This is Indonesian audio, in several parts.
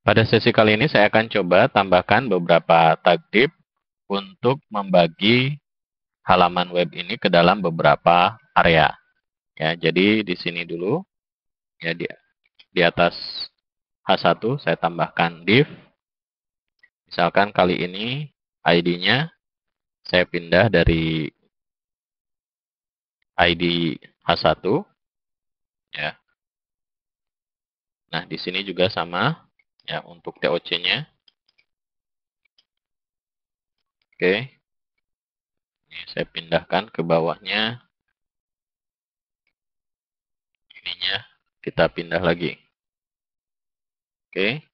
Pada sesi kali ini saya akan coba tambahkan beberapa tag div untuk membagi halaman web ini ke dalam beberapa area. Ya, jadi di sini dulu ya di di atas H1 saya tambahkan div. Misalkan kali ini ID-nya saya pindah dari ID H1 ya. Nah, di sini juga sama ya untuk TOC-nya. Oke. Ini saya pindahkan ke bawahnya. Ininya kita pindah lagi. Oke.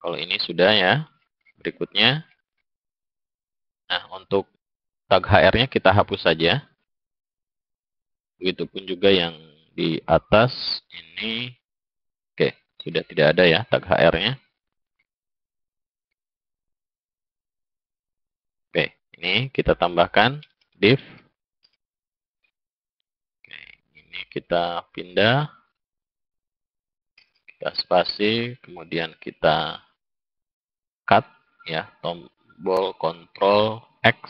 Kalau ini sudah ya. Berikutnya. Nah, untuk tag HR-nya kita hapus saja. Begitupun juga yang di atas ini. Oke, sudah tidak ada ya tag HR-nya. Ini kita tambahkan div. Oke, ini kita pindah. Kita spasi, kemudian kita cut ya, tombol Ctrl X.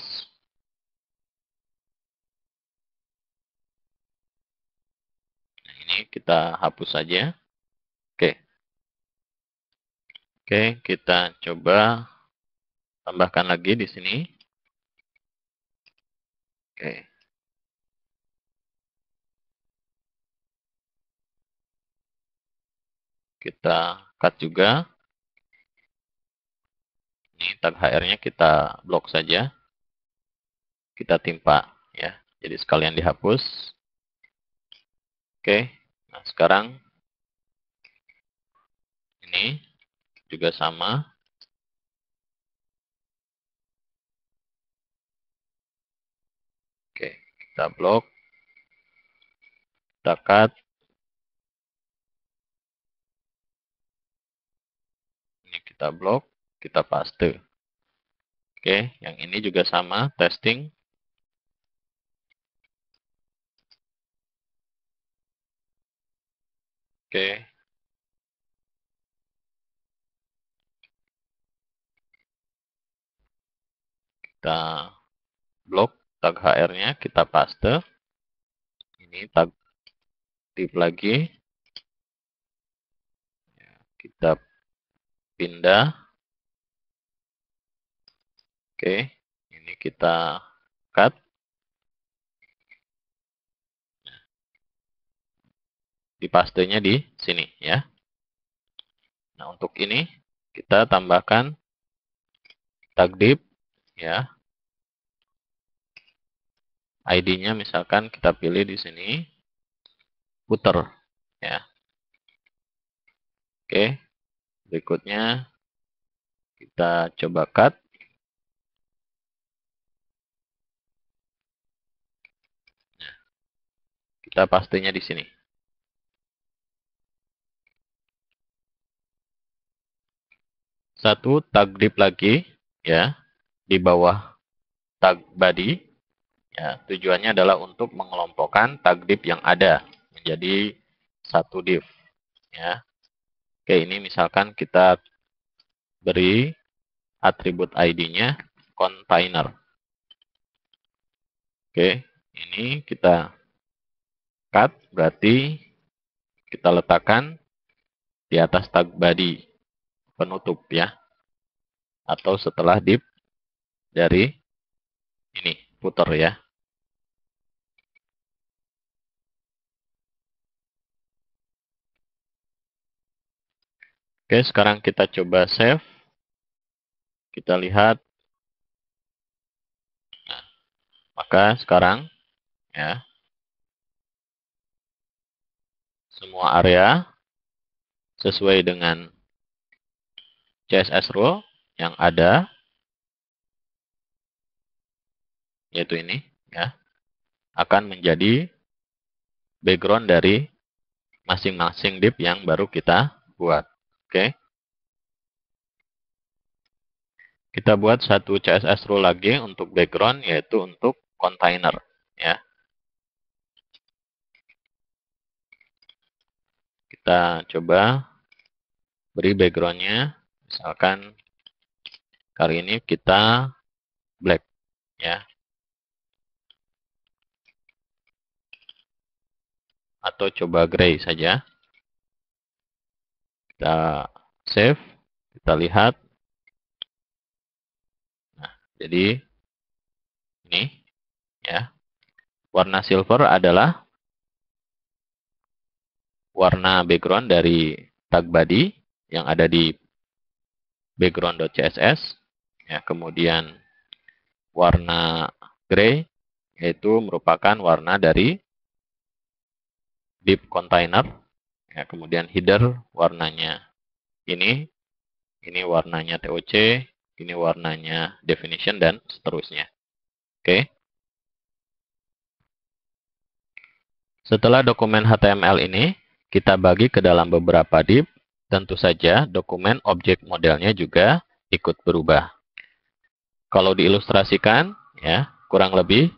Nah, ini kita hapus saja. Oke. Oke, kita coba tambahkan lagi di sini. Oke. Kita cut juga. Ini tag HR-nya kita blok saja. Kita timpa ya. Jadi sekalian dihapus. Oke. Nah, sekarang ini juga sama. kita blok, kita cut, ini kita blok, kita paste. Oke, yang ini juga sama, testing. Oke. Kita blok tag HR-nya kita paste. Ini tag div lagi. Ya, kita pindah. Oke, ini kita cut. Di pastenya di sini ya. Nah, untuk ini kita tambahkan tag div ya ID-nya misalkan kita pilih di sini puter ya. Oke. Berikutnya kita coba cut. Kita pastinya di sini. Satu tag lagi ya di bawah tag body Ya, tujuannya adalah untuk mengelompokkan tag div yang ada menjadi satu div. Ya. Oke, ini misalkan kita beri atribut ID-nya container. Oke, ini kita cut, berarti kita letakkan di atas tag body penutup ya. Atau setelah div dari ini, puter ya. Oke, sekarang kita coba save. Kita lihat. Nah, maka sekarang ya semua area sesuai dengan CSS rule yang ada yaitu ini ya akan menjadi background dari masing-masing div yang baru kita buat. Oke. Kita buat satu CSS rule lagi untuk background, yaitu untuk container. ya. Kita coba beri backgroundnya misalkan kali ini kita black ya atau coba gray saja. Kita save kita lihat. Nah jadi ini ya. Warna silver adalah warna background dari tag body yang ada di background.css. Ya, kemudian warna gray yaitu merupakan warna dari div container. Ya, kemudian header warnanya ini, ini warnanya TOC, ini warnanya definition dan seterusnya. Oke. Setelah dokumen HTML ini, kita bagi ke dalam beberapa div tentu saja dokumen objek modelnya juga ikut berubah. Kalau diilustrasikan, ya kurang lebih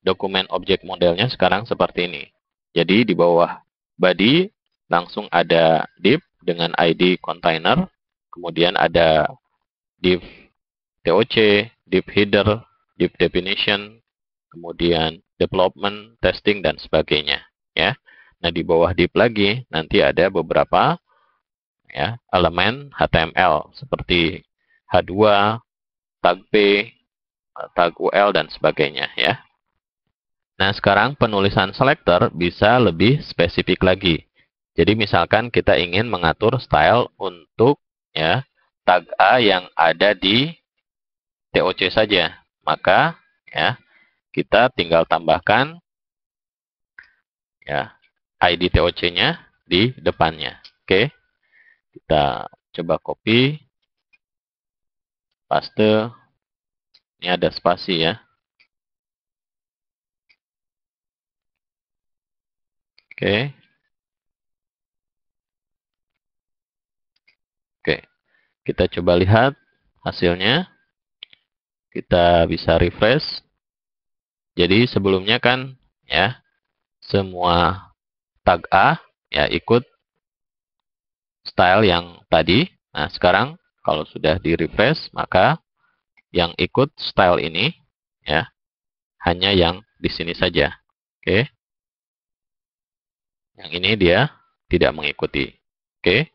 dokumen objek modelnya sekarang seperti ini. Jadi di bawah body langsung ada div dengan ID container, kemudian ada div TOC, div header, div definition, kemudian development, testing, dan sebagainya. Ya. Nah, di bawah div lagi nanti ada beberapa ya elemen HTML seperti H2, tag P, tag UL dan sebagainya ya. Nah, sekarang penulisan selector bisa lebih spesifik lagi. Jadi misalkan kita ingin mengatur style untuk ya tag A yang ada di TOC saja, maka ya kita tinggal tambahkan ya ID TOC-nya di depannya. Oke. Kita coba copy. Paste. Ini ada spasi ya. Oke. Oke. Kita coba lihat hasilnya. Kita bisa refresh. Jadi sebelumnya kan ya semua tag A ya ikut style yang tadi. Nah, sekarang kalau sudah di refresh, maka yang ikut style ini ya hanya yang di sini saja. Oke. Yang ini dia tidak mengikuti. Oke.